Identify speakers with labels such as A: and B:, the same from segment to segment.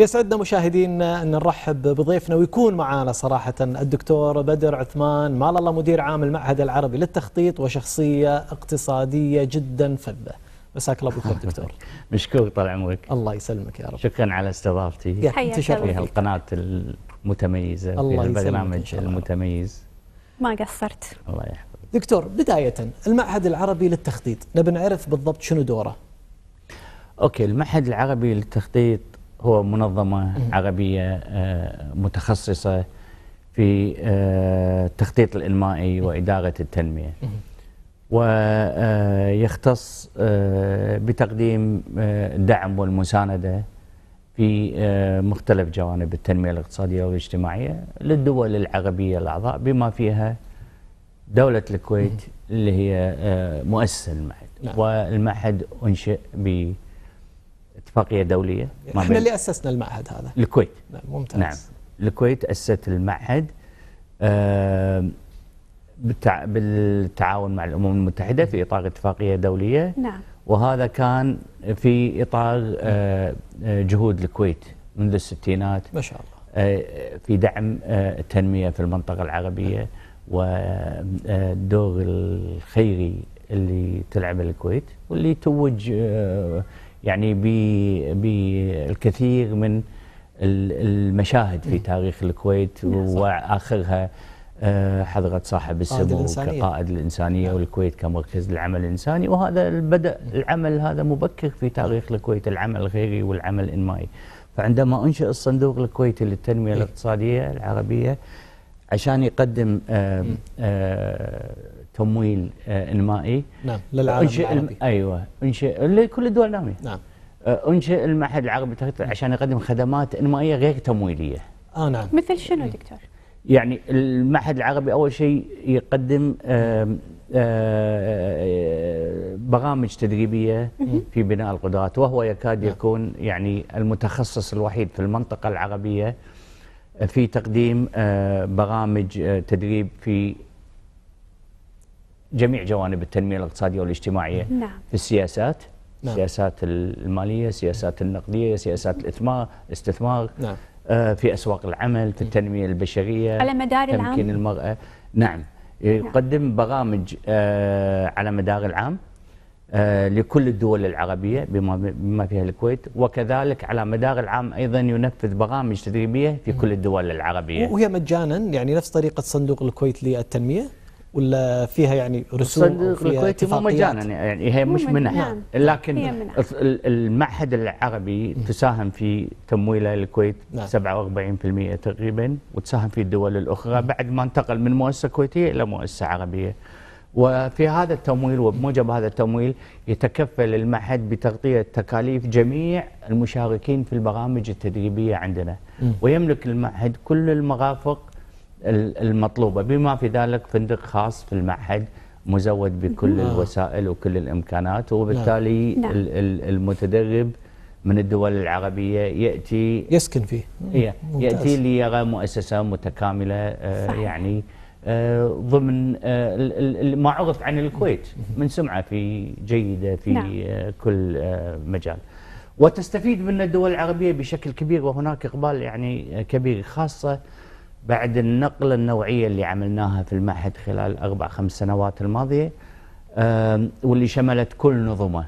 A: يسعدنا مشاهدينا إن نرحب بضيفنا ويكون معنا صراحة الدكتور بدر عثمان مال الله مدير عام المعهد العربي للتخطيط وشخصية اقتصادية جدا فذة. مساك الله بالخير دكتور.
B: مشكور طال عمرك.
A: الله يسلمك يا رب.
B: شكرا على استضافتي.
A: يا
C: حياك.
B: في هالقناة المتميزة
A: الله
B: في البرنامج. المتميز.
C: ما قصرت.
B: الله يحفظك.
A: دكتور بداية المعهد العربي للتخطيط نبي نعرف بالضبط شنو دوره؟
B: أوكي المعهد العربي للتخطيط هو منظمة عربية آه، متخصصة في آه، التخطيط الإنمائي وإدارة التنمية. ويختص بتقديم آه، الدعم والمساندة في آه، مختلف جوانب التنمية الاقتصادية والاجتماعية للدول العربية الأعضاء بما فيها دولة الكويت اللي هي آه، مؤسسة المعهد.
A: نعم.
B: والمعهد أنشئ باتفاقية دولية؟ ما إحنا
A: اللي أسسنا المعهد هذا.
B: الكويت.
A: نعم ممتاز.
B: نعم. الكويت أسست المعهد آه، بالتع... بالتعاون مع الأمم المتحدة في إطار اتفاقية دولية.
C: نعم.
B: وهذا كان في إطار آه، آه، جهود الكويت منذ الستينات.
A: ما شاء الله.
B: آه، في دعم آه، التنمية في المنطقة العربية والدور الخيري اللي تلعبه الكويت واللي توج يعني بالكثير من ال- المشاهد في تاريخ الكويت وآخرها آه، حضرة صاحب السمو. كقائد الإنسانية
A: نعم.
B: والكويت كمركز للعمل الإنساني وهذا بدأ العمل هذا مبكر في تاريخ الكويت العمل الخيري والعمل الإنمائي فعندما أنشئ الصندوق الكويتي للتنمية. الاقتصادية العربية عشان يقدم آه، آه، تمويل آه، إنمائي.
A: نعم للعالم
B: أنشئ
A: العربي.
B: أيوة أنشئ لكل الدول النامية
A: نعم.
B: آه، أنشئ المعهد العربي للتخطيط عشان يقدم خدمات إنمائية غير تمويلية.
A: آه نعم.
C: مثل شنو دكتور؟
B: يعني المعهد العربي أول شيء يقدم آه، برامج تدريبية في بناء القدرات وهو يكاد
A: نعم.
B: يكون يعني المتخصص الوحيد في المنطقة العربية في تقديم برامج تدريب في جميع جوانب التنمية الاقتصادية والاجتماعية
C: نعم.
B: في السياسات
A: نعم.
B: السياسات المالية السياسات النقدية سياسات الإثمار الاستثمار
A: نعم.
B: آه، في أسواق العمل في التنمية البشرية
C: على مدار
B: تمكين
C: العام.
B: المرأة. نعم. يقدم برامج آه، على مدار العام آه، لكل الدول العربية بما بما فيها الكويت. وكذلك على مدار العام أيضا ينفذ برامج تدريبية في كل الدول العربية.
A: وهي مجانا يعني نفس طريقة صندوق الكويت للتنمية؟ ولا فيها يعني رسوم
B: الصندوق
A: فيها
B: الكويتي مو؟ مجانا يعني هي
C: مو
B: مش منح
C: نعم.
B: لكن
C: هي منح.
B: المعهد العربي تساهم في تمويله الكويت
A: نعم.
B: 47% تقريبا وتساهم في الدول الأخرى بعد ما انتقل من مؤسسة كويتية إلى مؤسسة عربية وفي هذا التمويل وبموجب هذا التمويل يتكفل المعهد بتغطية تكاليف جميع المشاركين في البرامج التدريبية عندنا
A: مم.
B: ويملك المعهد كل المرافق ال- المطلوبة بما في ذلك فندق خاص في المعهد مزود بكل
A: آه.
B: الوسائل وكل الإمكانات وبالتالي
C: نعم.
B: ال- ال- المتدرب من الدول العربية يأتي
A: يسكن فيه ممتاز.
B: يأتي ليرى مؤسسة متكاملة آه،
C: صحيح.
B: يعني آه، ضمن آه، ما عرف عن الكويت من سمعة في جيدة في
C: نعم.
B: كل مجال وتستفيد من الدول العربية بشكل كبير وهناك إقبال يعني كبير خاصة بعد النقلة النوعية اللي عملناها في المعهد خلال أربع خمس سنوات الماضية آم، واللي شملت كل نظمه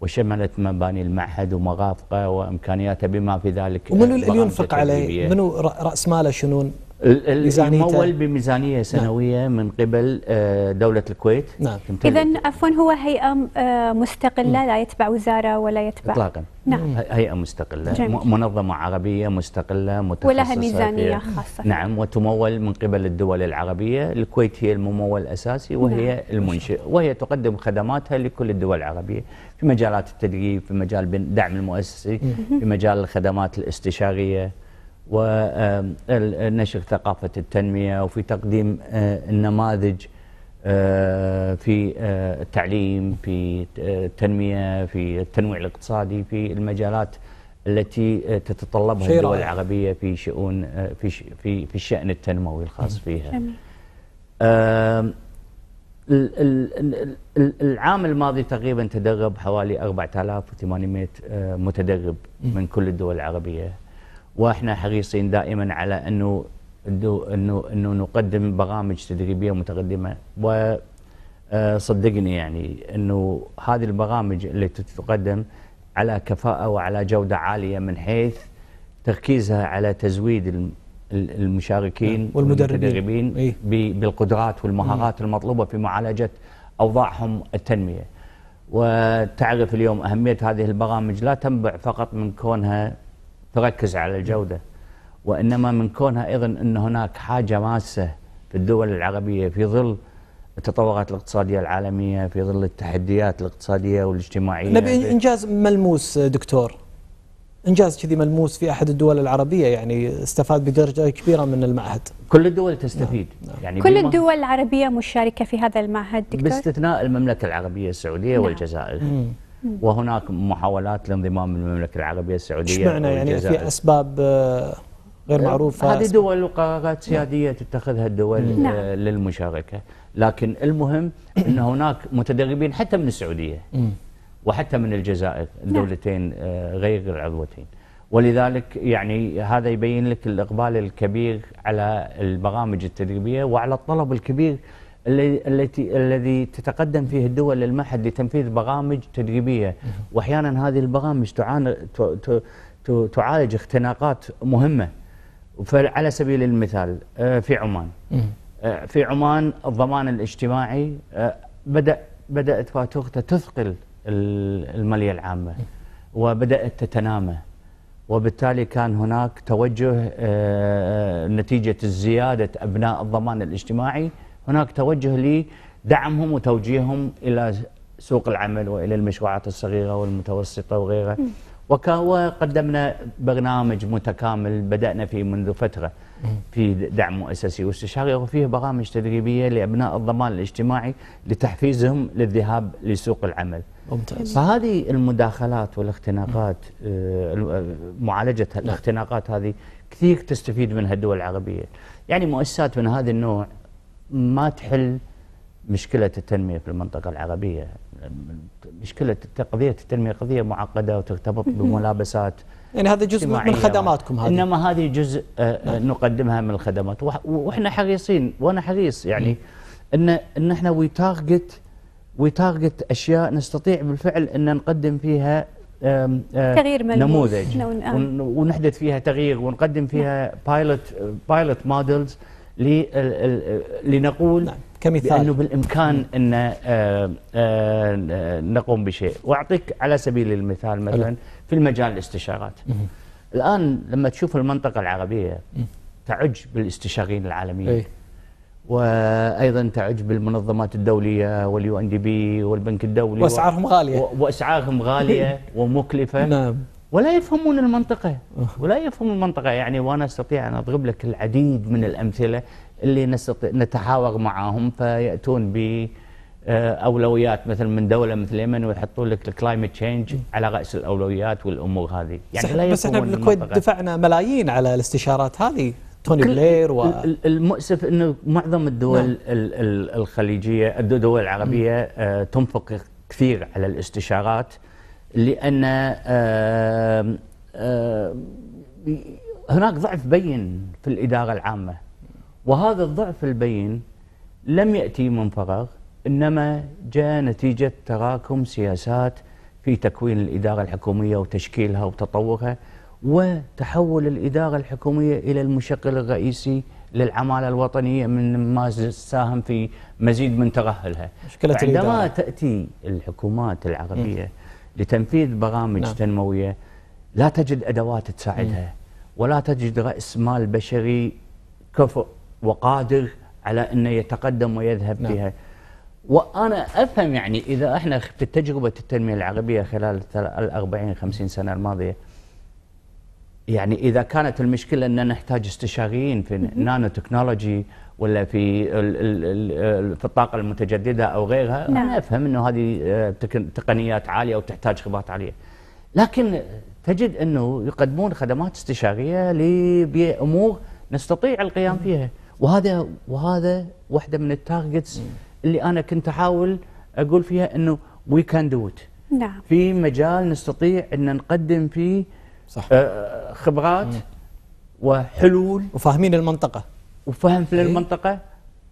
B: وشملت مباني المعهد ومرافقه وإمكانياته بما في ذلك
A: ومنو اللي ينفق عليه. منو رأس ماله شنو
B: يمول بميزانية سنوية من قبل آه، دولة الكويت.
A: نعم.
C: اذا عفوا هو هيئة آه، مستقلة لا يتبع وزارة ولا يتبع.
B: اطلاقا.
C: نعم.
B: هيئة مستقلة.
C: جميل.
B: منظمة عربية مستقلة متخصصة
C: ولها
B: ميزانية
C: خاصة.
B: نعم وتمول من قبل الدول العربية. الكويت هي الممول الأساسي وهي
C: نعم.
B: المنشئ. وهي تقدم خدماتها لكل الدول العربية. في مجالات التدريب في مجال بن- دعم المؤسسي في مجال الخدمات الاستشارية. ونشر ثقافة التنمية وفي تقديم النماذج آه، في آه، التعليم في آه، التنمية في التنويع الاقتصادي في المجالات التي تتطلبها الدول. العربية في شؤون في في في الشأن التنموي الخاص فيها. العام الماضي تقريبا تدرب حوالي 4800 آه، متدرب من كل الدول العربية وإحنا حريصين دائما على أنه أنه أنه نقدم برامج تدريبية متقدمة و آه، صدقني يعني أنه هذه البرامج اللي تقدم على كفاءة وعلى جودة عالية من حيث تركيزها على تزويد المشاركين
A: نعم. والمدربين
B: إيه؟ بالقدرات والمهارات. المطلوبة في معالجة أوضاعهم التنمية. وتعرف اليوم أهمية هذه البرامج لا تنبع فقط من كونها تركز على الجودة وإنما من كونها أيضا إن هناك حاجة ماسة في الدول العربية في ظل التطورات الاقتصادية العالمية في ظل التحديات الاقتصادية والاجتماعية
A: نبي إنجاز ملموس دكتور إنجاز كذي ملموس في أحد الدول العربية يعني استفاد بدرجة كبيرة من المعهد
B: كل الدول تستفيد
C: نعم. نعم. يعني كل الدول العربية مشاركة في هذا المعهد دكتور
B: باستثناء المملكة العربية السعودية نعم. والجزائر مم. وهناك محاولات لانضمام المملكة العربية السعودية
A: إيش معنى يعني؟ في أسباب آه، غير معروفة؟
B: هذه دول وقرارات سيادية تتخذها الدول نعم. آه، للمشاركة. لكن المهم إن هناك متدربين حتى من السعودية وحتى من الجزائر الدولتين آه، غير العضوتين. ولذلك يعني هذا يبين لك الإقبال الكبير على البرامج التدريبية وعلى الطلب الكبير التي الذي تتقدم فيه الدول للمعهد لتنفيذ برامج تدريبية. وأحيانا هذه البرامج تعاني تعالج اختناقات مهمة. فعلى سبيل المثال آه، في عمان. آه، في عمان الضمان الاجتماعي بدا بدأت فاتورته تثقل المالية العامة وبدأت تتنامى. وبالتالي كان هناك توجه آه، آه، نتيجة زيادة أبناء الضمان الاجتماعي. هناك توجه لدعمهم وتوجيههم إلى سوق العمل وإلى المشروعات الصغيرة والمتوسطة وغيرها. وقدمنا برنامج متكامل بدأنا فيه منذ فترة في دعم مؤسسي واستشاري وفيه برامج تدريبية لأبناء الضمان الاجتماعي لتحفيزهم للذهاب لسوق العمل. ممتاز. فهذه المداخلات والاختناقات آه، معالجة نعم. الاختناقات هذه كثير تستفيد منها الدول العربية. يعني مؤسسات من هذا النوع ما تحل مشكلة التنمية في المنطقة العربية. مشكلة قضية التنمية قضية معقدة وترتبط بملابسات
A: يعني هذا جزء من خدماتكم هذه.
B: إنما هذه جزء آه، نعم. نقدمها من الخدمات. وإحنا حريصين وأنا حريص يعني ان إن إحنا we target we target أشياء نستطيع بالفعل إن نقدم فيها
C: تغيير
B: نموذج. ونحدث فيها تغيير ونقدم فيها pilot pilot models لنقول نعم. كمثال. بأنه بالإمكان أن آه، آه، نقوم بشيء. وأعطيك على سبيل المثال مثلا في المجال الاستشارات. الآن لما تشوف المنطقة العربية تعج بالاستشاريين العالميين. أي. وأيضا تعج بالمنظمات الدولية وال UNDP والبنك الدولي
A: وأسعارهم غالية.
B: وأسعارهم غالية ومكلفة. نعم. ولا يفهمون المنطقة. ولا يفهمون المنطقة. يعني وأنا أستطيع أن أضرب لك العديد من الأمثلة اللي نستطيع نتحاور معهم فيأتون ب آه، أولويات مثل من دولة مثل اليمن ويحطون لك ال climate change على رأس الأولويات والأمور هذه.
A: يعني لا بس إحنا بالكويت دفعنا ملايين على الاستشارات هذه. توني بلير و
B: المؤسف إنه معظم الدول نعم. الخليجية الدول العربية آه، تنفق كثير على الاستشارات. لأن آه، هناك ضعف بين في الإدارة العامة وهذا الضعف البين لم يأتي من فراغ إنما جاء نتيجة تراكم سياسات في تكوين الإدارة الحكومية وتشكيلها وتطورها وتحول الإدارة الحكومية إلى المشغل الرئيسي للعمالة الوطنية من ما ساهم في مزيد من ترهلها مشكلة عندما الإدارة. تأتي الحكومات العربية م. لتنفيذ برامج نعم. تنموية لا تجد أدوات تساعدها. ولا تجد رأس مال بشري كفؤ وقادر على أنه يتقدم ويذهب نعم. فيها وأنا أفهم يعني إذا إحنا في تجربه التنمية العربية خلال ال 40 50 سنة الماضية يعني إذا كانت المشكلة أن نحتاج استشاريين في نانو تكنولوجي ولا في في الطاقة المتجددة أو غيرها نعم. أنا أفهم إنه هذه آه، تقنيات عالية وتحتاج خبرات عالية. لكن تجد إنه يقدمون خدمات استشاريه لامور نستطيع القيام فيها. وهذا وهذا واحدة من ال targets اللي أنا كنت أحاول أقول فيها إنه we can do it
C: نعم.
B: في مجال نستطيع أن نقدم فيه صح. آه، خبرات وحلول.
A: وفاهمين المنطقة.
B: وفهم في
A: إيه.
B: المنطقة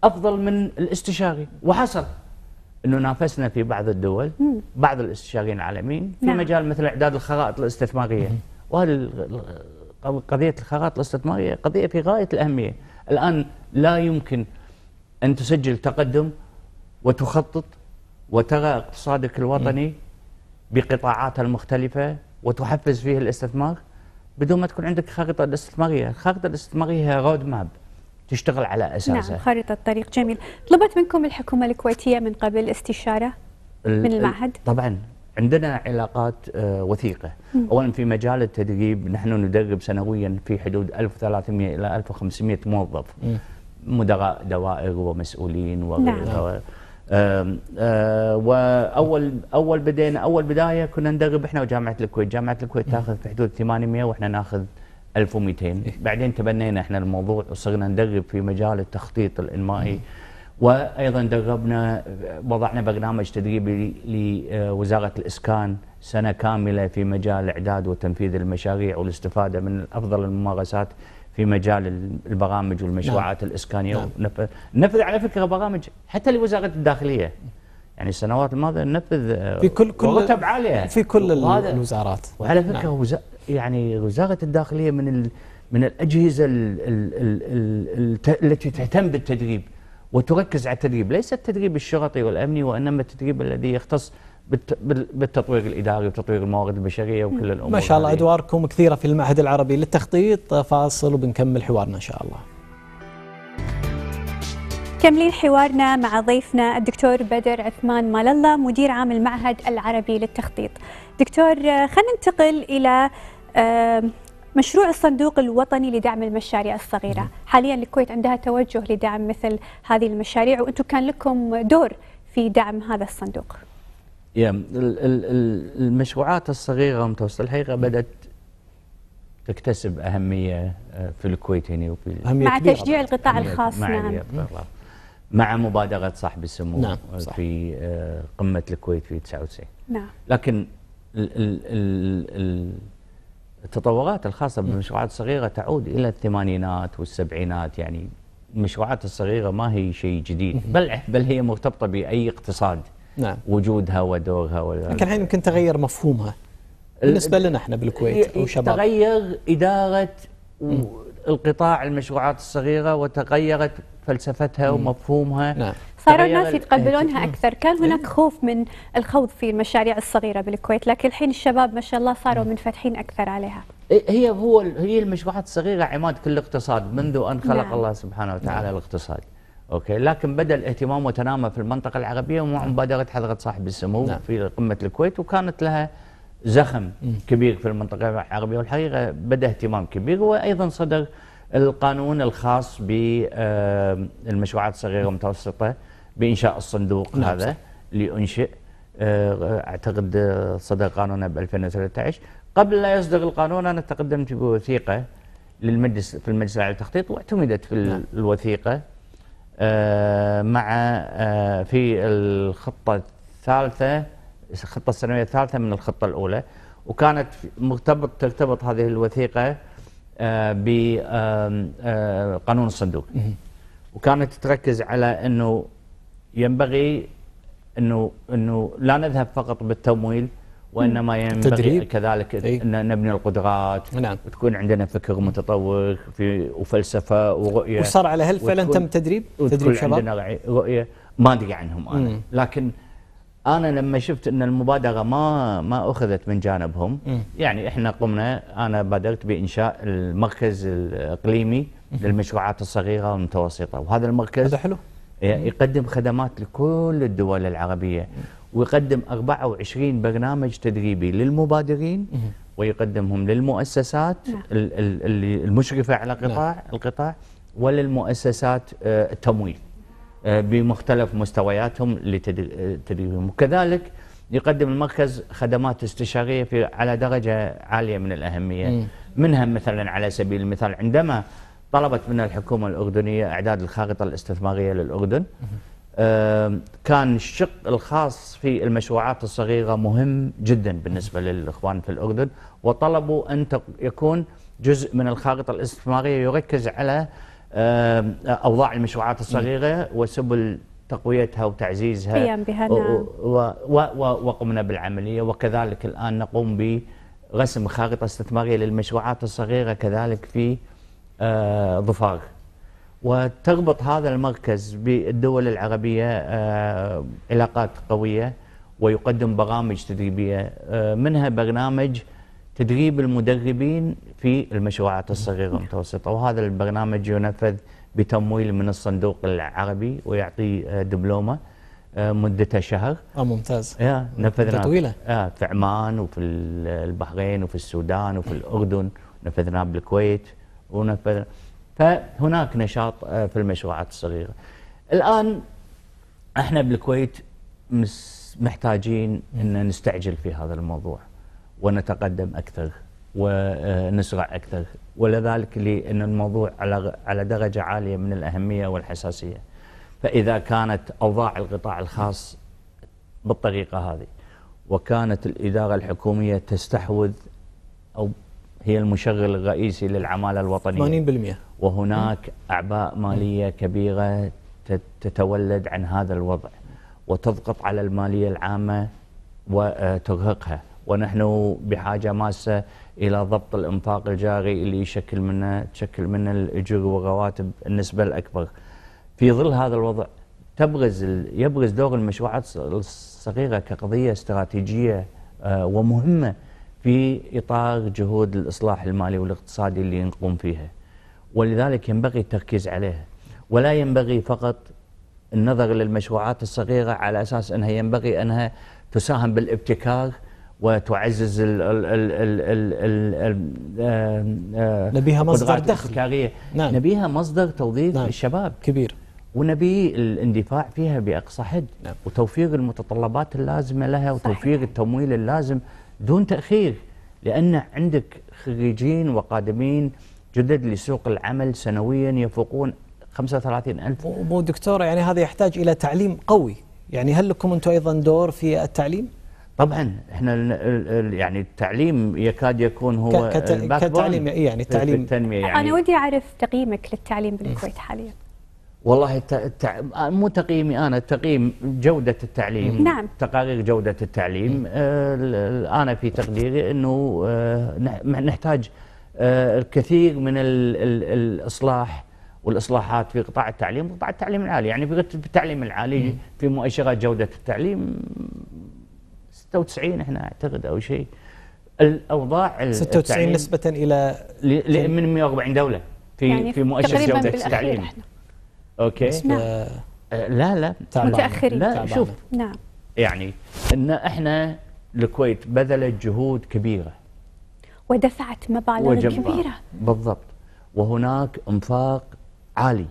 B: أفضل من الاستشاري. وحصل. إنه نافسنا في بعض الدول بعض الاستشاريين العالميين في
C: نعم.
B: مجال مثل إعداد الخرائط الاستثمارية. وهذه قضية الخرائط الاستثمارية قضية في غاية الأهمية. الآن لا يمكن أن تسجل تقدم وتخطط وترى اقتصادك الوطني بقطاعاتها المختلفة وتحفز فيه الاستثمار بدون ما تكون عندك خارطة الاستثمارية، الخارطه الاستثمارية هي رود ماب تشتغل على
C: نعم
B: اساسها
C: خريطة طريق جميل. طلبت منكم الحكومة الكويتية من قبل استشارة
B: ال-
C: من
B: ال-
C: المعهد؟
B: طبعا. عندنا علاقات آه، وثيقة. اولا في مجال التدريب نحن ندرب سنويا في حدود 1300 إلى 1500 موظف. مدراء دوائر ومسؤولين وغيرها آه، وأول أول بدينا أول بداية كنا ندرب إحنا وجامعة الكويت، جامعة الكويت تاخذ في حدود 800 وإحنا ناخذ 1200 بعدين تبنينا إحنا الموضوع وصرنا ندرب في مجال التخطيط الإنمائي. وأيضا دربنا وضعنا برنامج تدريبي لوزاره الإسكان سنة كاملة في مجال اعداد وتنفيذ المشاريع والاستفادة من أفضل الممارسات. في مجال البرامج والمشروعات الإسكانية
A: نعم.
B: ونفذ ننفذ على فكرة برامج حتى لوزارة الداخلية. يعني السنوات الماضية ننفذ آه،
A: في كل كل
B: ورتب عاليه
A: في كل الوزارات.
B: وعلى فكرة
A: نعم.
B: يعني وزارة الداخلية من ال... من الأجهزة ال... ال... ال... ال... الت... التي تهتم بالتدريب وتركز على التدريب، ليس التدريب الشرطي والأمني وإنما التدريب الذي يختص بالتطوير الإداري وتطوير الموارد البشرية وكل الأمور
A: ما شاء الله. أدواركم كثيرة في المعهد العربي للتخطيط فاصل وبنكمل حوارنا إن شاء الله
C: كملين حوارنا مع ضيفنا الدكتور بدر عثمان مال الله مدير عام المعهد العربي للتخطيط. دكتور خلينا ننتقل إلى مشروع الصندوق الوطني لدعم المشاريع الصغيرة، حاليا الكويت عندها توجه لدعم مثل هذه المشاريع وأنتم كان لكم دور في دعم هذا الصندوق.
B: يا ال- ال- ال- المشروعات الصغيرة والمتوسطه الحقيقة بدأت تكتسب أهمية آه، في الكويت هنا وفي
A: أهمية
C: مع
A: كبيرة
C: تشجيع. القطاع الخاص
B: مع
C: نعم.
B: مع مبادرة صاحب السمو
A: نعم، صح.
B: في آه، قمة الكويت في 99
C: نعم.
B: لكن ال ال ال ال التطورات الخاصة بالمشروعات الصغيرة تعود إلى الثمانينات والسبعينات يعني المشروعات الصغيرة ما هي شيء جديد بل بل هي مرتبطة بأي اقتصاد
A: نعم.
B: وجودها ودورها
A: لكن الحين يمكن تغير مفهومها.
B: ال-
A: بالنسبة لنا إحنا بالكويت وشباب
B: تغير إدارة و- القطاع المشروعات الصغيرة وتغيرت فلسفتها ومفهومها.
A: نعم.
C: صاروا الناس
B: ال-
C: يتقبلونها
A: إيه.
C: أكثر، كان هناك خوف من الخوض في المشاريع الصغيرة بالكويت، لكن الحين الشباب ما شاء الله صاروا منفتحين أكثر عليها.
B: هي هو هي المشروعات الصغيرة عماد كل الاقتصاد منذ أن خلق
C: نعم.
B: الله سبحانه وتعالى الاقتصاد. أوكي. لكن بدأ الاهتمام وتنامى في المنطقة العربية ومع مبادرة حضرة صاحب السمو
A: نعم.
B: في قمة الكويت وكانت لها زخم كبير في المنطقة العربية. والحقيقة بدأ اهتمام كبير وأيضا صدر القانون الخاص بالمشروعات الصغيرة والمتوسطة بإنشاء الصندوق
A: نعم،
B: هذا لينشئ. آه، أعتقد آه، صدر قانونه ب 2013 قبل لا يصدر القانون أنا تقدمت بوثيقه للمجلس في المجلس الأعلى للتخطيط واعتمدت في
A: نعم.
B: ال- الوثيقة. آه، مع آه، في الخطة الثالثة الخطة السنوية الثالثة من الخطة الأولى وكانت مرتبط ترتبط هذه الوثيقة بقانون الصندوق. وكانت تركز على إنه ينبغي إنه إنه لا نذهب فقط بالتمويل وإنما ينبغي. كذلك. ان نبني القدرات.
A: نعم.
B: وتكون عندنا فكر متطور في وفلسفة ورؤية.
A: وصار على هل فعلا تم تدريب؟ تدريب شباب؟
B: عندنا رؤية. ما أدري عنهم أنا.
A: مم.
B: لكن أنا لما شفت إن المبادرة ما ما أخذت من جانبهم
A: مم.
B: يعني إحنا قمنا أنا بادرت بإنشاء المركز الإقليمي للمشروعات الصغيرة والمتوسطة. وهذا المركز
A: هذا حلو.
B: يقدم خدمات لكل الدول العربية. ويقدم 24 برنامج تدريبي للمبادرين ويقدمهم للمؤسسات
C: نعم.
B: ال- ال- اللي المشرفة على قطاع القطاع وللمؤسسات آه، التمويل آه، بمختلف مستوياتهم لتدريبهم وكذلك يقدم المركز خدمات استشارية في على درجة عالية من الأهمية.
A: مم.
B: منها مثلا على سبيل المثال عندما طلبت من الحكومة الأردنية إعداد الخارطة الاستثمارية للأردن. آم، كان الشق الخاص في المشروعات الصغيرة مهم جدا بالنسبة للإخوان في الأردن وطلبوا أن يكون جزء من الخارطة الاستثمارية يركز على أوضاع المشروعات الصغيرة وسبل تقويتها وتعزيزها
C: قيام بها
B: و-
C: نعم.
B: وقمنا بالعملية وكذلك الآن نقوم برسم خارطة استثمارية للمشروعات الصغيرة كذلك في آه، ظفار وتربط هذا المركز بالدول العربية آه، علاقات قوية ويقدم برامج تدريبية آه، منها برنامج تدريب المدربين في المشروعات الصغيرة والمتوسطه وهذا البرنامج ينفذ بتمويل من الصندوق العربي ويعطي آه، دبلومة آه، مدتها شهر.
A: آه ممتاز.
B: نفذنا
A: طويلة.
B: آه في عمان وفي ال- البحرين وفي السودان وفي الأردن. نفذناه بالكويت ونفذ فهناك نشاط آه في المشروعات الصغيرة. الآن إحنا بالكويت محتاجين إن نستعجل في هذا الموضوع ونتقدم أكثر ونسرع أكثر. ولذلك لأن الموضوع على على درجة عالية من الأهمية والحساسية. فإذا كانت أوضاع القطاع الخاص بالطريقة هذه وكانت الإدارة الحكومية تستحوذ أو هي المشغل الرئيسي للعمالة الوطنية.
A: 80%
B: وهناك أعباء مالية كبيرة تت- تتولد عن هذا الوضع وتضغط على المالية العامة وترهقها. ونحن بحاجة ماسة إلى ضبط الإنفاق الجاري اللي يشكل منه تشكل منه الأجور والرواتب النسبة الأكبر. في ظل هذا الوضع تبرز يبرز دور المشروعات الص- الصغيرة كقضية استراتيجية آه، ومهمة. في إطار جهود الإصلاح المالي والاقتصادي اللي نقوم فيها ولذلك ينبغي التركيز عليها ولا ينبغي فقط النظر للمشروعات الصغيرة على أساس أنها ينبغي أنها تساهم بالابتكار وتعزز ال ال ال ال ال آه،
A: نبيها مصدر دخل. نعم.
B: نبيها مصدر توظيف
A: نعم.
B: للشباب
A: كبير
B: ونبي الاندفاع فيها بأقصى حد
A: نعم.
B: وتوفير المتطلبات اللازمة لها
C: صحيح.
B: وتوفير التمويل اللازم دون تأخير لأن عندك خريجين وقادمين جدد لسوق العمل سنويا يفوقون 35 ألف.
A: مو دكتور يعني هذا يحتاج إلى تعليم قوي. يعني هل لكم أنتم أيضا دور في التعليم؟
B: طبعا إحنا ال- ال- ال- يعني التعليم يكاد يكون هو
A: كت- كتعليم يعني
B: في-
A: تعليم.
B: في التنمية يعني.
C: أنا ودي أعرف تقييمك للتعليم بالكويت حاليا.
B: والله الت... التع... مو تقييمي أنا تقييم جودة التعليم.
C: نعم.
B: تقارير جودة التعليم. آه أنا في تقديري إنه آه نح- نحتاج آه الكثير من ال... ال... الإصلاح والإصلاحات في قطاع التعليم. قطاع التعليم العالي يعني في التعليم العالي في مؤشرات جودة التعليم 96 إحنا أعتقد أو شيء. الأوضاع ال-
A: 96
B: التعليم
A: نسبة إلى
B: ل... ل... من 140 دولة في
C: يعني
B: في مؤشر
C: جودة
B: التعليم.
C: إحنا.
B: أوكي
C: نعم.
A: آه،
B: لا لا.
C: متأخرين.
B: لا
A: تعبانة.
B: شوف
C: نعم
B: يعني إن إحنا الكويت بذلت جهود كبيرة
C: ودفعت مبالغ. كبيرة
B: بالضبط وهناك انفاق عالي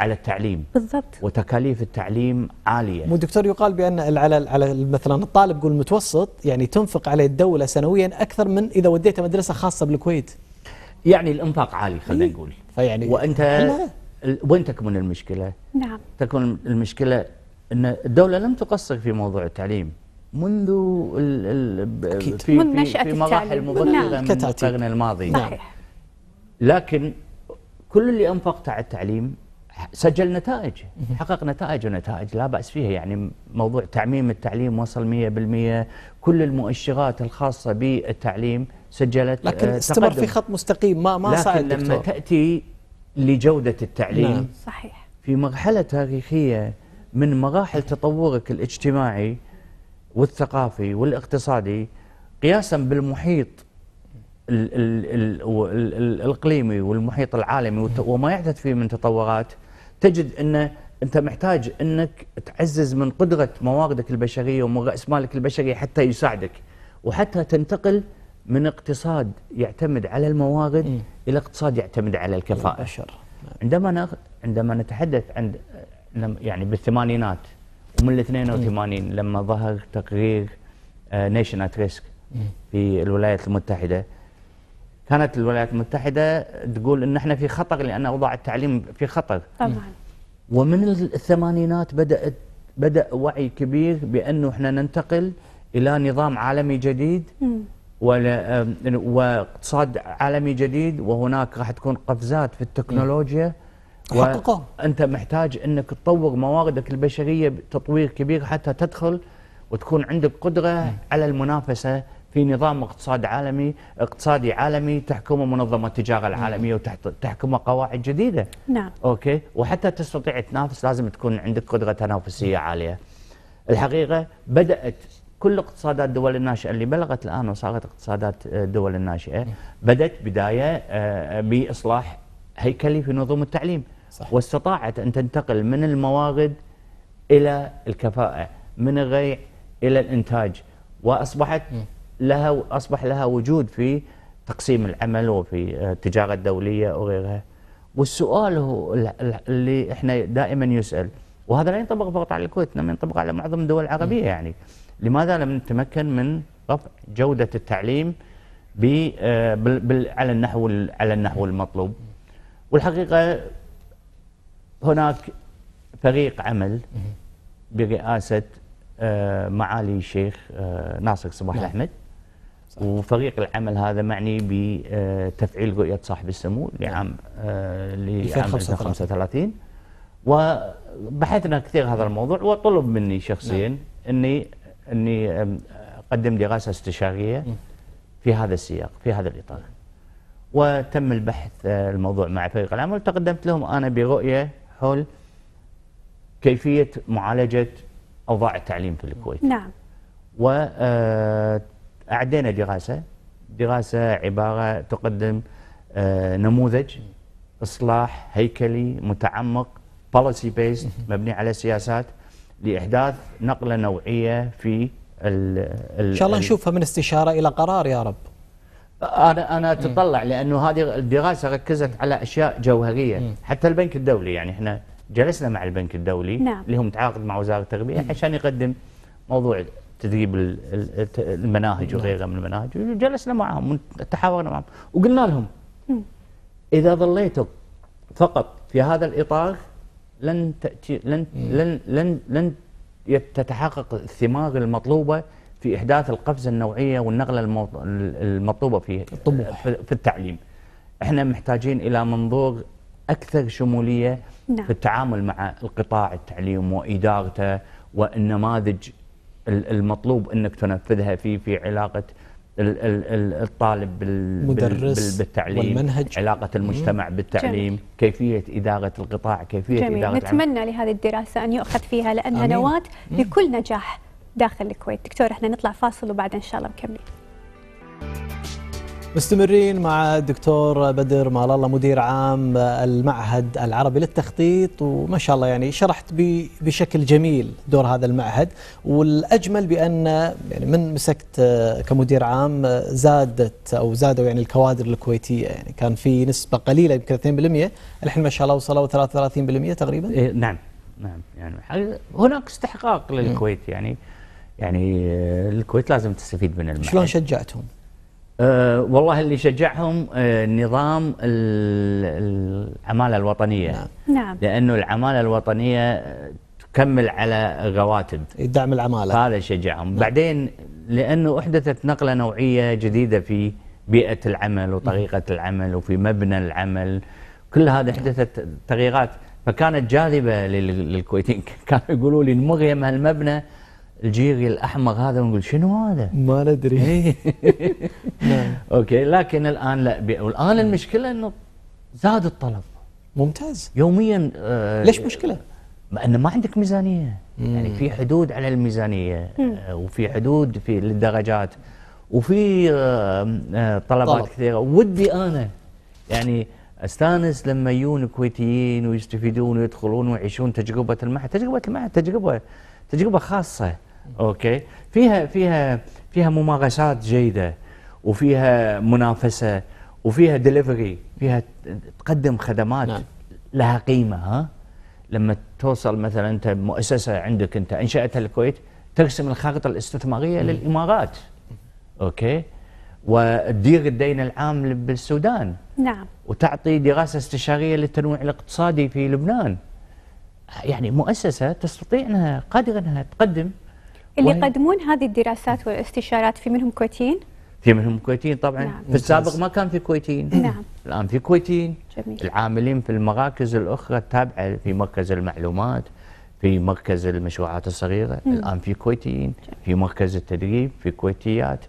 B: على التعليم
C: بالضبط
B: وتكاليف التعليم عالية
A: مو دكتور يقال بأن على على مثلا الطالب قول متوسط يعني تنفق عليه الدولة سنويا أكثر من إذا وديته مدرسة خاصة بالكويت
B: يعني الانفاق عالي خلينا
A: إيه.
B: نقول
A: فيعني
B: وأنت وين تكمن المشكلة؟
C: نعم
B: تكون المشكلة إن الدولة لم تقصر في موضوع التعليم منذ ال ال ب-
A: أكيد.
B: في
C: منذ
B: في,
C: نشأة
B: في مراحل. مبكرة
C: نعم.
B: من. القرن الماضي
C: صحيح
B: لكن كل اللي انفقته على التعليم سجل نتائج حقق نتائج ونتائج لا بأس فيها يعني موضوع تعميم التعليم وصل 100% كل المؤشرات الخاصة بالتعليم سجلت
A: لكن
B: آه،
A: استمر
B: تقدم.
A: في خط مستقيم ما ما
B: لكن
A: صعد
B: لما
A: دكتور
B: تأتي لجودة التعليم
A: نعم.
C: صحيح
B: في مرحلة تاريخية من مراحل تطورك الاجتماعي والثقافي والاقتصادي قياسا بالمحيط ال ال ال ال ال الإقليمي والمحيط العالمي وما يحدث فيه من تطورات تجد إن أنت محتاج إنك تعزز من قدرة مواردك البشرية ومن راس مالك البشري حتى يساعدك وحتى تنتقل من اقتصاد يعتمد على الموارد
A: مم.
B: إلى اقتصاد يعتمد على الكفاءة.
A: البشر.
B: عندما. عندما نتحدث عن يعني بالثمانينات ومن ال 82 لما ظهر تقرير Nation at Risk في الولايات المتحدة كانت الولايات المتحدة تقول إن إحنا في خطر لأن أوضاع التعليم في خطر.
C: طبعا.
B: ومن الثمانينات بدات بدأ وعي كبير بأنه إحنا ننتقل إلى نظام عالمي جديد. واقتصاد عالمي جديد وهناك راح تكون قفزات في التكنولوجيا. وانت محتاج إنك تطور مواردك البشرية بتطوير كبير حتى تدخل وتكون عندك قدرة على المنافسة في نظام اقتصاد عالمي اقتصادي عالمي تحكمه منظمة التجارة العالمية وتحكمه قواعد جديدة.
C: نعم.
B: أوكي؟ وحتى تستطيع تنافس لازم تكون عندك قدرة تنافسية عالية. الحقيقة بدأت كل اقتصادات الدول الناشئة اللي بلغت الآن وصارت اقتصادات آه، الدول الناشئة بدأت بداية آه، بإصلاح هيكلي في نظم التعليم.
A: صح.
B: واستطاعت أن تنتقل من الموارد إلى الكفاءة من الريع إلى الإنتاج. وأصبحت لها أصبح لها وجود في تقسيم العمل وفي آه، التجارة الدولية وغيرها. والسؤال هو ال- ال- اللي إحنا دائما يسأل وهذا لا ينطبق فقط على الكويت إنما ينطبق على معظم الدول العربية يعني. لماذا لم نتمكن من رفع جودة التعليم ب- آه، على النحو ال- على النحو المطلوب؟ والحقيقة هناك فريق عمل برئاسة آه، معالي الشيخ آه، ناصر صباح
A: نعم.
B: الاحمد وفريق العمل هذا معني بتفعيل رؤية صاحب السمو لعام لعام
A: 2035.
B: 2035 وبحثنا كثير هذا الموضوع وطلب مني شخصيا إني إني أم، أقدم دراسه استشارية في هذا السياق في هذا الإطار. وتم البحث آه، الموضوع مع فريق العمل. وتقدمت لهم أنا برؤية حول كيفية معالجة أوضاع التعليم في الكويت.
C: نعم.
B: وأعدينا دراسة دراسة عبارة تقدم آه، نموذج إصلاح هيكلي متعمق policy based مبني على سياسات لإحداث نقلة نوعية في ال
A: إن شاء الله نشوفها من استشارة إلى قرار يا رب.
B: أنا أنا أتطلع لأنه هذه الدراسة ركزت على أشياء جوهرية. حتى البنك الدولي يعني إحنا جلسنا مع البنك الدولي
C: نعم.
B: اللي هو متعاقد مع وزارة التربية عشان يقدم موضوع تدريب المناهج وغيرها من المناهج. وجلسنا معهم تحاورنا معهم وقلنا لهم إذا ظليتم فقط في هذا الإطار لن تأتي لن لن لن لن تتحقق الثمار المطلوبة في إحداث القفزة النوعية والنقله المطلوبة في
A: الطموح.
B: في التعليم. إحنا محتاجين إلى منظور أكثر شمولية
C: نعم.
B: في التعامل مع القطاع التعليم وإدارته والنماذج ال- المطلوب إنك تنفذها في في علاقة الطالب بال- بال-
A: مدرس
B: بال- بالتعليم
A: والمنهج.
B: علاقة المجتمع بالتعليم
C: جميل.
B: كيفية إدارة القطاع كيفية
C: جميل
B: إدارة العمل.
C: نتمنى لهذه الدراسة أن يؤخذ فيها لأنها
A: آمين.
C: نواة لكل نجاح داخل الكويت دكتور إحنا نطلع فاصل وبعدين إن شاء الله مكملين
A: مستمرين مع الدكتور بدر مال الله مدير عام المعهد العربي للتخطيط وما شاء الله يعني شرحت بشكل جميل دور هذا المعهد. والأجمل بأن يعني من مسكت كمدير عام زادت أو زادوا يعني الكوادر الكويتية. يعني كان في نسبة قليلة يمكن 2% الحين ما شاء الله وصلوا 33% تقريبا.
B: إيه نعم نعم يعني هناك استحقاق للكويت. يعني يعني الكويت لازم تستفيد من المعهد.
A: شلون شجعتهم؟
B: أه والله اللي شجعهم أه نظام ال- العمالة الوطنية.
A: نعم.
C: نعم.
B: لأنه العمالة الوطنية آه، تكمل على رواتب
A: دعم العمالة.
B: هذا شجعهم. بعدين لأنه أحدثت نقلة نوعية جديدة في بيئة العمل وطريقة العمل وفي مبنى العمل. كل هذا أحدثت تغييرات. فكانت جاذبة لل- للكويتيين. كانوا يقولوا لي نمر يم هالمبنى الجيري الأحمر هذا ونقول شنو هذا؟
A: ما ندري. نعم.
B: أوكي لكن الآن لا. والآن المشكلة إنه زاد الطلب.
A: ممتاز.
B: يوميا آه
A: ليش مشكلة؟
B: ما إنه ما عندك ميزانية. يعني في حدود على الميزانية آه وفي حدود في للدرجات وفي آه آه طلبات
A: طلب.
B: كثيرة. ودي أنا يعني أستانس لما يجون كويتيين ويستفيدون ويدخلون ويعيشون تجربة المعهد، تجربة المعهد تجربه تجربة خاصة. أوكي. فيها فيها فيها ممارسات جيدة وفيها منافسة وفيها دليفري فيها تقدم خدمات
A: نعم.
B: لها قيمة ها؟ لما توصل مثلا أنت مؤسسة عندك أنت أنشأتها الكويت ترسم الخارطة الاستثمارية للإمارات. okay. وتدير الدين العام بالسودان.
C: نعم.
B: وتعطي دراسة استشارية للتنويع الاقتصادي في لبنان. يعني مؤسسة تستطيع أنها قادرة أنها تقدم
C: اللي يقدمون هذه الدراسات والاستشارات في منهم كويتيين؟
B: في منهم كويتيين طبعا.
C: نعم.
B: في السابق ما كان في كويتيين.
C: نعم.
B: الآن في كويتيين.
C: جميل.
B: العاملين في المراكز الأخرى التابعة في مركز المعلومات في مركز المشروعات الصغيرة.
C: مم.
B: الآن في كويتيين في مركز التدريب في كويتيات.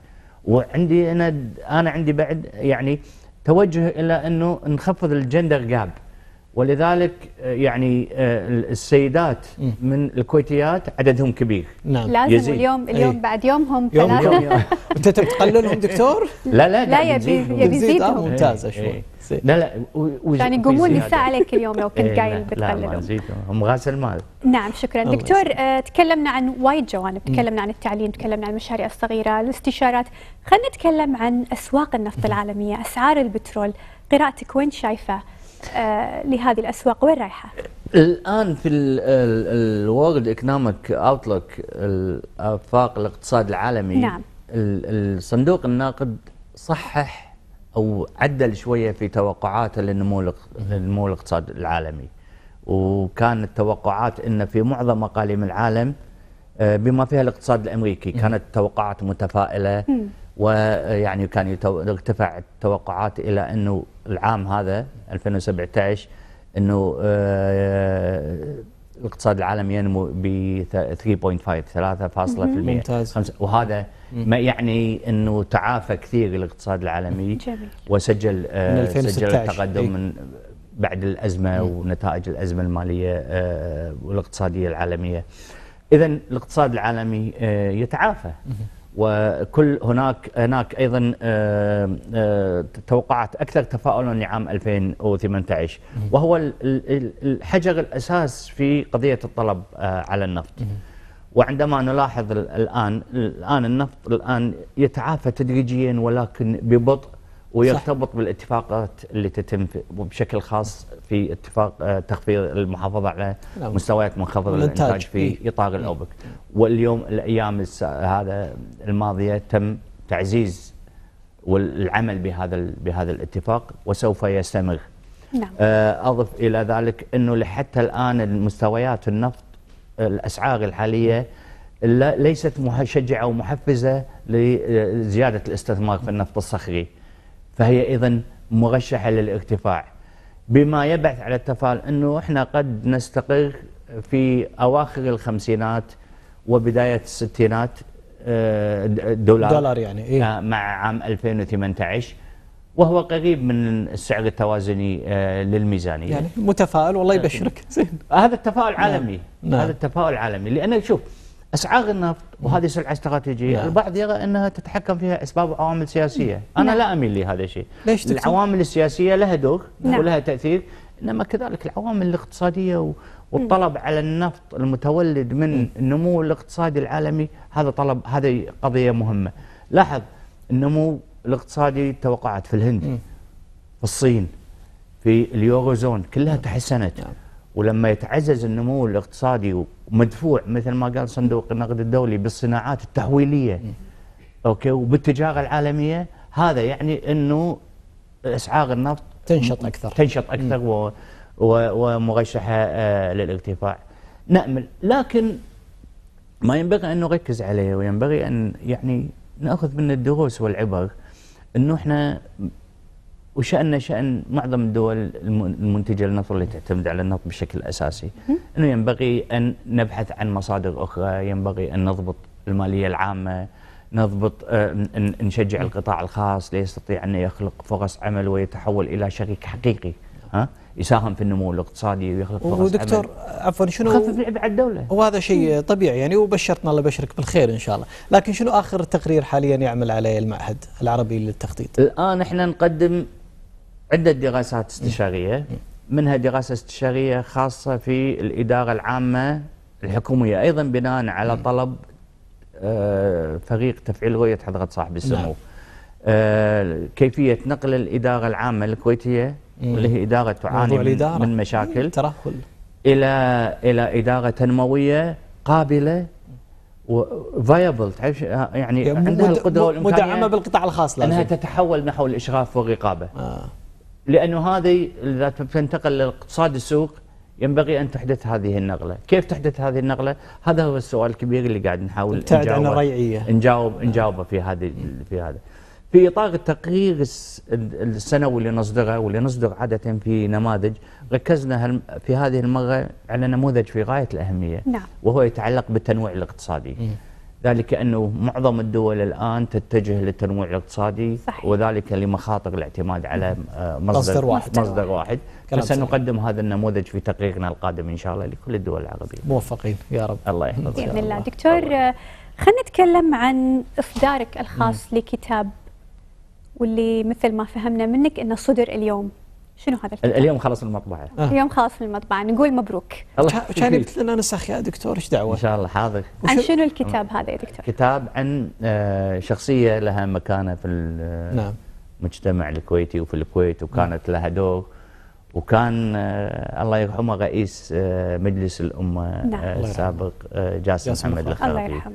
B: وعندي أنا أنا عندي بعد يعني توجه إلى إنه نخفض الجندر جاب ولذلك آه، يعني آه، السيدات. من الكويتيات عددهم كبير
A: نعم
C: لازم
B: يزيد.
C: اليوم اليوم
A: أي.
C: بعد يومهم
A: يوم
C: ثلاثة
A: يوم يوم أنت تبي تقللهم دكتور؟
B: لا لا
C: لا يبي-؟ يزيدهم.
A: آه ممتازة
B: إيه،
A: شوي
B: إيه. لا لا
C: يعني يقومون. نساء عليك اليوم لو كنت
B: إيه،
C: قايل
B: لا، لا
C: بتقللهم
B: نزيدهم هم غاز المال
C: نعم شكرا دكتور. آه تكلمنا عن وايد جوانب تكلمنا عن التعليم تكلمنا عن المشاريع الصغيرة الاستشارات خلينا نتكلم عن أسواق النفط العالمية أسعار البترول قراءتك وين شايفة آه لهذه الأسواق. وين رايحة؟
B: الآن في الورلد ايكونوميك أوتلوك الافاق الاقتصاد العالمي
C: نعم.
B: ال- الصندوق الناقد صحح أو عدل شوية في توقعاته للنمو للنمو الاقتصاد العالمي. وكانت التوقعات إن في معظم اقاليم العالم آه، بما فيها الاقتصاد الأمريكي كانت توقعات
C: متفائلة.
B: ويعني كان يتو- ارتفع التوقعات إلى إنه العام هذا 2017 إنه آه، الاقتصاد العالمي ينمو ب 3.5 3.5%
A: ممتاز.
B: خمسة- وهذا ما يعني إنه تعافى كثير الاقتصاد العالمي
C: جميل.
B: وسجل آه،
A: من 2016
B: سجل تقدم
A: إيه.
B: من بعد الأزمة ونتائج الأزمة المالية آه، والاقتصادية العالمية. اذا الاقتصاد العالمي يتعافى. وكل هناك هناك أيضا آه، آه، توقعات أكثر تفاؤلا لعام 2018 وهو ال- ال- الحجر الأساس في قضية الطلب آه، على النفط. وعندما نلاحظ ال- الآن الآن النفط الآن يتعافى تدريجيا ولكن ببطء ويرتبط بالاتفاقات اللي تتم بشكل خاص في اتفاق آه، تخفيض المحافظة على
A: نعم.
B: مستويات منخفض
A: والإنتاج.
B: الإنتاج في
A: إيه.
B: إطار الأوبك واليوم الأيام هذا الماضيه تم تعزيز والعمل بهذا بهذا الاتفاق وسوف يستمر
C: نعم
B: آه، أضف إلى ذلك إنه لحتى الآن المستويات النفط الأسعار الحالية ليست مشجعه ومحفزة لزياده الاستثمار في النفط الصخري فهي أيضا مرشحه للارتفاع. بما يبعث على التفاؤل إنه إحنا قد نستقر في أواخر الخمسينات وبداية الستينات آه، دولار.
A: دولار يعني إيه؟
B: آه، مع عام 2018 وهو قريب من السعر التوازني آه، للميزانية.
A: يعني متفائل والله يبشرك. زين.
B: هذا التفاؤل عالمي.
A: نعم.
B: هذا التفاؤل عالمي. لأن شوف أسعار النفط وهذه سلعة استراتيجية
A: نعم.
B: البعض يرى أنها تتحكم فيها إسباب وعوامل سياسية أنا
C: نعم.
B: لا أميل لهذا الشيء
A: ليش؟
B: العوامل السياسية لها دور
C: نعم.
B: ولها تأثير إنما كذلك العوامل الاقتصادية والطلب على النفط المتولد من النمو الاقتصادي العالمي هذا طلب هذه قضية مهمة لاحظ النمو الاقتصادي توقعات في الهند. في الصين في اليوروزون كلها تحسنت
A: نعم.
B: ولما يتعزز النمو الاقتصادي ومدفوع مثل ما قال صندوق النقد الدولي بالصناعات التحويلية أوكي وبالتجارة العالمية هذا يعني إنه اسعار النفط
A: تنشط أكثر.
B: تنشط أكثر و و ومرشحه آه للارتفاع. نأمل. لكن ما ينبغي أن نركز عليه وينبغي أن يعني نأخذ من الدروس والعبر إنه إحنا وشأننا شأن معظم الدول الم- المنتجة للنفط اللي تعتمد على النفط بشكل أساسي. أنه ينبغي أن نبحث عن مصادر أخرى ينبغي أن نضبط المالية العامة نضبط آه، نشجع القطاع الخاص ليستطيع أن يخلق فرص عمل ويتحول إلى شريك حقيقي ها؟ يساهم في النمو الاقتصادي ويخلق فرص
A: ودكتور عفوا
B: عمل
A: شنو
B: خفف العبء على الدولة.
A: وهذا شيء طبيعي يعني وبشرتنا الله يبشرك بالخير إن شاء الله، لكن شنو آخر تقرير حاليا يعمل عليه المعهد العربي للتخطيط؟
B: الآن إحنا نقدم عدة دراسات استشارية. منها دراسة استشارية خاصة في الإدارة العامة الحكومية أيضا بناء على طلب آه، فريق تفعيل رؤية حضرة صاحب السمو.
A: نعم.
B: آه، كيفية نقل الإدارة العامة الكويتية
A: مم.
B: واللي هي إدارة تعاني من. من مشاكل.
A: ترهل.
B: إلى إلى إدارة تنموية قابلة وفايبل تعرف شو- يعني عندها القدرة والإمكانية
A: مدعمة بالقطاع الخاص
B: إنها
A: لازم
B: تتحول نحو الاشراف والرقابة.
A: آه.
B: لأنه هذه إذا تنتقل لاقتصاد السوق ينبغي أن تحدث هذه النقلة، كيف تحدث هذه النقلة؟ هذا هو السؤال الكبير اللي قاعد نحاول
A: ابتعد عن الريعية
B: نجاوب نجاوبه في هذه في هذا. في إطار التقرير الس- ال- السنوي اللي نصدره واللي نصدر عادة في نماذج ركزنا في هذه المرة على نموذج في غاية الأهمية
C: نعم.
B: وهو يتعلق بالتنويع الاقتصادي ذلك أنه معظم الدول الآن تتجه للتنويع الاقتصادي
C: صحيح.
B: وذلك لمخاطر الاعتماد على مصدر
A: مصدر واحد.
B: مصدر واحد. فسنقدم هذا النموذج في تقريرنا القادم إن شاء الله لكل الدول العربية.
A: موفقين. يا رب.
B: الله يحفظك.
C: بإذن
A: شاء
C: الله.
A: الله.
C: دكتور خلينا نتكلم عن إصدارك الخاص لكتاب واللي مثل ما فهمنا منك إنه صدر اليوم. شنو هذا الكتاب؟
B: اليوم خلص المطبعة
A: آه.
C: اليوم خلاص في المطبعة نقول مبروك
B: الله
A: كان
B: يحفظك.
A: جبت لنا نسخ يا دكتور إيش دعوة؟
B: إن شاء الله حاضر
C: عن شنو الكتاب هذا يا دكتور؟
B: كتاب عن آه، شخصية لها مكانة في
A: نعم
B: المجتمع الكويتي وفي الكويت وكانت لها دور وكان آه، الله يرحمه رئيس آه، مجلس الأمة
C: نعم.
B: آه،. السابق آه، جاسم محمد
A: الخرافي.
C: الله يرحمه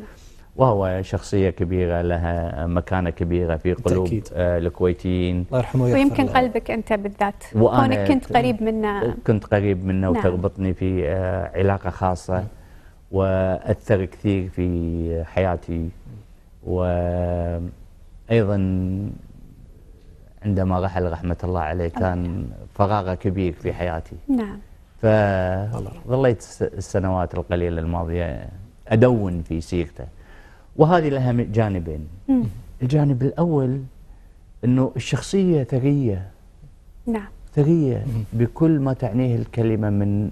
B: وهو شخصية كبيرة لها مكانة كبيرة في قلوب
A: بالتأكيد.
B: آه، الكويتيين.
A: الله يرحمه
C: ويمكن. قلبك أنت بالذات.
B: وأنا
C: كنت قريب منا
B: كنت قريب منه
C: نعم.
B: وتربطني في آه، علاقة خاصة وأثر كثير في حياتي وأيضا عندما رحل رحمة الله عليه كان فراغ كبير في حياتي.
C: نعم.
B: فظليت الس- السنوات القليلة الماضية أدون في سيرته. وهذه لها جانبين.
C: مم.
B: الجانب الأول أنه الشخصية ثرية
C: نعم.
B: ثرية بكل ما تعنيه الكلمة من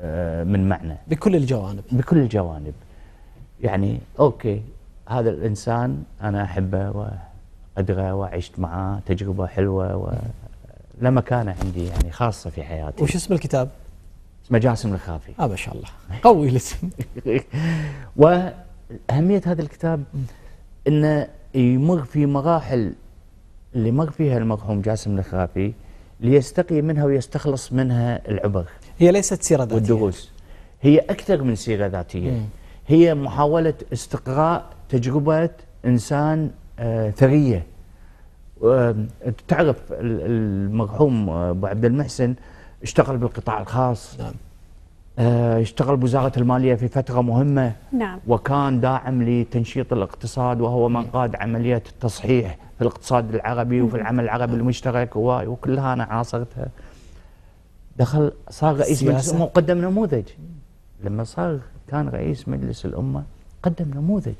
B: آه، من معنى.
A: بكل الجوانب.
B: بكل الجوانب. يعني أوكي هذا الإنسان أنا أحبه وأقدره وعشت معاه تجربة حلوة و له مكانة عندي يعني خاصة في حياتي.
A: وش اسم الكتاب؟
B: اسمه جاسم الخافي.
A: آه ما شاء الله. قوي الاسم.
B: وأهمية هذا الكتاب أنه يمر في مراحل اللي مر فيها المرحوم جاسم الخافي ليستقي منها ويستخلص منها العبر
A: هي ليست سيرة ذاتية.
B: والدروس. هي أكثر من سيرة ذاتية.
A: مم.
B: هي محاولة استقراء تجربة إنسان آه ثرية. آه تعرف ال- المرحوم آه، أبو عبد المحسن اشتغل بالقطاع الخاص.
A: نعم.
B: اشتغل بوزارة المالية في فترة مهمة.
C: نعم.
B: وكان داعم لتنشيط الاقتصاد وهو من قاد عملية التصحيح في الاقتصاد العربي وفي العمل العربي المشترك وكلها أنا عاصرتها. دخل صار رئيس مجلس. الأمة وقدم نموذج. لما صار كان رئيس مجلس الأمة قدم نموذج.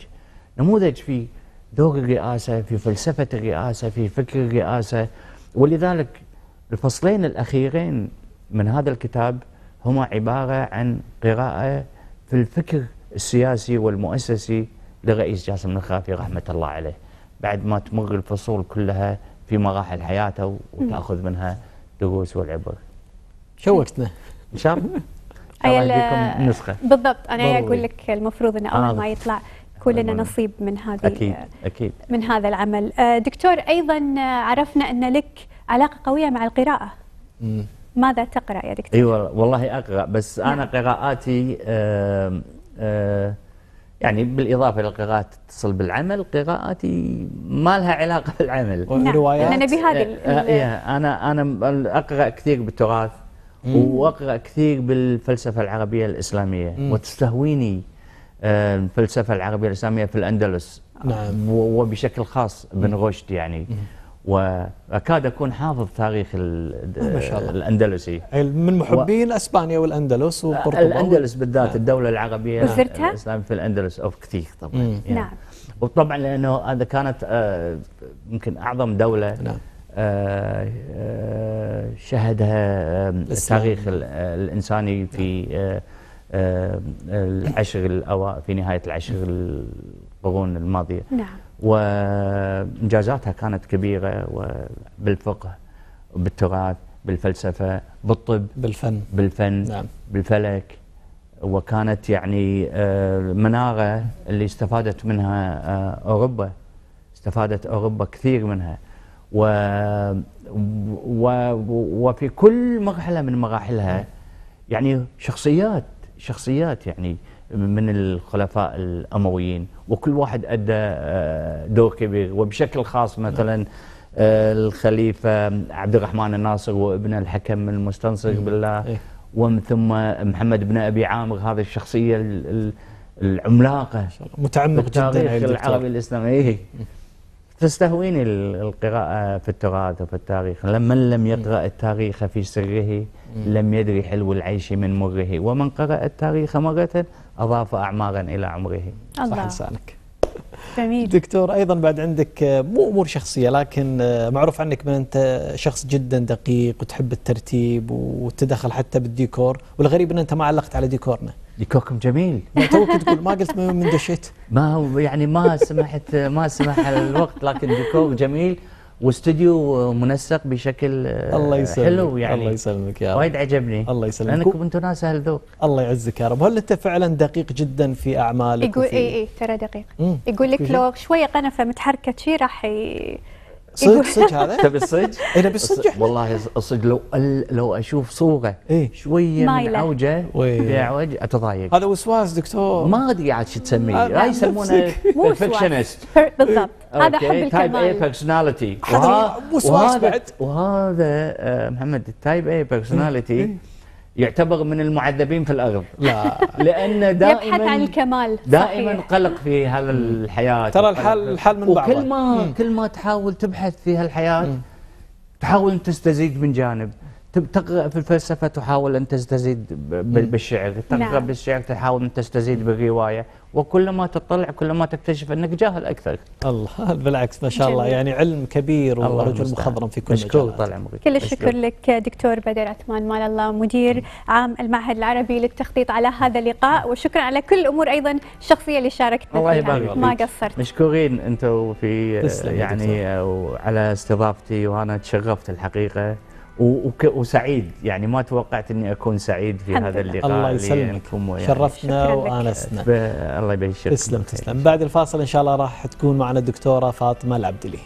B: نموذج في دور الرئاسة في فلسفة الرئاسة في فكر الرئاسة. ولذلك الفصلين الأخيرين من هذا الكتاب هما عبارة عن قراءة في الفكر السياسي والمؤسسي لرئيس جاسم الخافي رحمة الله عليه. بعد ما تمر الفصول كلها في مراحل حياته وتأخذ منها دروس والعبر.
A: شوقتنا.
B: إن شاء الله. نسخة
C: بالضبط. أنا
A: ضروري.
C: أقول لك المفروض أول
B: آه.
C: ما يطلع يكون لنا
B: أيوة.
C: نصيب من هذه
B: أكيد أكيد.
C: من هذا العمل. آه، دكتور أيضا آه، عرفنا إن لك علاقة قوية مع القراءة.
A: مم.
C: ماذا تقرأ يا دكتور؟
B: أيوه والله أقرأ بس أنا
C: نعم.
B: قراءاتي آم، آه يعني بالإضافة إلى القراءات تتصل بالعمل قراءاتي ما لها علاقة بالعمل.
C: نعم
A: وروايات
C: لأن نبي هذه ال-
B: آه، إيه، أنا أنا أقرأ كثير بالتراث وأقرأ كثير بالفلسفة العربية الإسلامية.
A: مم.
B: وتستهويني آه، الفلسفة العربية الإسلامية في الأندلس.
A: نعم.
B: وبشكل خاص ابن رشد يعني. وأكاد أكون حافظ تاريخ ال-
A: ما شاء الله.
B: الأندلسي
A: من محبين إسبانيا والأندلس وقرطبه
B: الأندلس بالذات
A: نعم.
B: الدولة العربية
C: وزرتها؟
B: الاسلام في الأندلس أوف كثير طبعا
A: مم.
B: يعني.
C: نعم
B: وطبعا لأنه هذا كانت آه، يمكن أعظم دولة
A: نعم
B: آه، آه، شهدها آه،. التاريخ ال- آه، الإنساني في آه، آه، العشر الأوا في نهاية العشر القرون الماضية
C: نعم
B: وإنجازاتها كانت كبيرة وبالفقه بالتراث بالفلسفة بالطب
A: بالفن.
B: بالفن
A: نعم.
B: بالفلك. وكانت يعني آه، المنارة اللي استفادت منها آه، أوروبا. استفادت أوروبا كثير منها. و و وفي كل مرحلة من مراحلها يعني شخصيات شخصيات يعني من الخلفاء الأمويين. وكل واحد أدى آه، دور كبير. وبشكل خاص مثلا آه، الخليفة عبد الرحمن الناصر وابنه الحكم المستنصر بالله.
A: إيه.
B: ومن ثم محمد بن أبي عامر هذه الشخصية ال- ال- العملاقة
A: متعمق جدا
B: بالتاريخ
A: يا
B: العربي الإسلامي. إيه. تستهويني ال- القراءة في التراث وفي التاريخ. لمن لم يقرأ التاريخ في سره لم يدري حلو العيش من مره. ومن قرأ التاريخ مرة أضاف أعمارا إلى عمره.
A: صح
C: الله
A: لسانك.
C: جميل.
A: دكتور أيضا بعد عندك آه، مو أمور شخصية لكن آه، معروف عنك من أنت شخص جدا دقيق وتحب الترتيب وتدخل حتى بالديكور والغريب إن أنت ما علقت على ديكورنا.
B: ديكوركم جميل.
A: ما توك تقول ما قلت من دشيت.
B: ما هو يعني ما سمحت ما سمح الوقت لكن ديكور جميل واستوديو منسق بشكل آه،
A: الله يسلمك
B: حلو يعني.
A: الله يسلمك يا رب.
B: وايد عجبني.
A: الله يسلمك.
B: لأنكم أنتم ناس أهل ذوق.
A: الله يعزك يا رب. هل أنت فعلا دقيق جدا في أعمالك
C: يقول اي إي ترى دقيق. يقول لك؟ لو شوية قنفة متحركة شي راح ي...
A: صدق صدق هذا؟
B: تبي الصدق؟
A: أنا بالصدق
B: والله الصدق لو لو أشوف صورة
A: إيه.
B: شوية من
C: مايلة.
A: عوجة.
B: في اعوج أتضايق.
A: هذا وسواس دكتور.
B: ما أدري عاد شو تسميه.
A: هذا
B: هاي يسمونه
C: ال
B: perfectionist
C: بالضبط. هذا حب
B: type A
C: الكمال.
B: personality
A: هذا وسواس بعد.
B: وهذا آه، محمد ال type A personality يعتبر من المعذبين في الأرض
A: لا.
B: لأنه دائما
C: يبحث عن الكمال.
B: دائما
C: صحيح.
B: قلق في هذا الحياة.
A: ترى الحال الحال من بعضه.
B: وكل ما كل ما تحاول تبحث في هالحياة تحاول أن تستزيد من جانب. تقرأ في الفلسفة تحاول أن تستزيد بالشعر. تقرأ
C: نعم.
B: بالشعر تحاول أن تستزيد وكلما تطلع كلما تكتشف أنك جاهل أكثر
A: الله بالعكس ما شاء الله. يعني علم كبير ورجل. مخضرم في كل
B: مشكور. طال عمرك
C: كل
B: مشكور.
C: الشكر لك دكتور بدر عثمان مال الله مدير عام المعهد العربي للتخطيط على هذا اللقاء وشكرا على كل الأمور أيضا الشخصية اللي شاركتنا
B: الله
C: فيها
B: يبارك
C: ما
B: فيك.
C: قصرت
B: مشكورين أنتم في يعني على استضافتي وأنا تشرفت وك- وسعيد يعني ما توقعت إني أكون سعيد في هذا. اللقاء
A: الله يسلمك
B: يعني
A: شرفتنا.
B: وآنسنا الله يبشرك
A: تسلم. تسلم بعد الفاصل إن شاء الله راح تكون معنا الدكتورة فاطمة العبدلي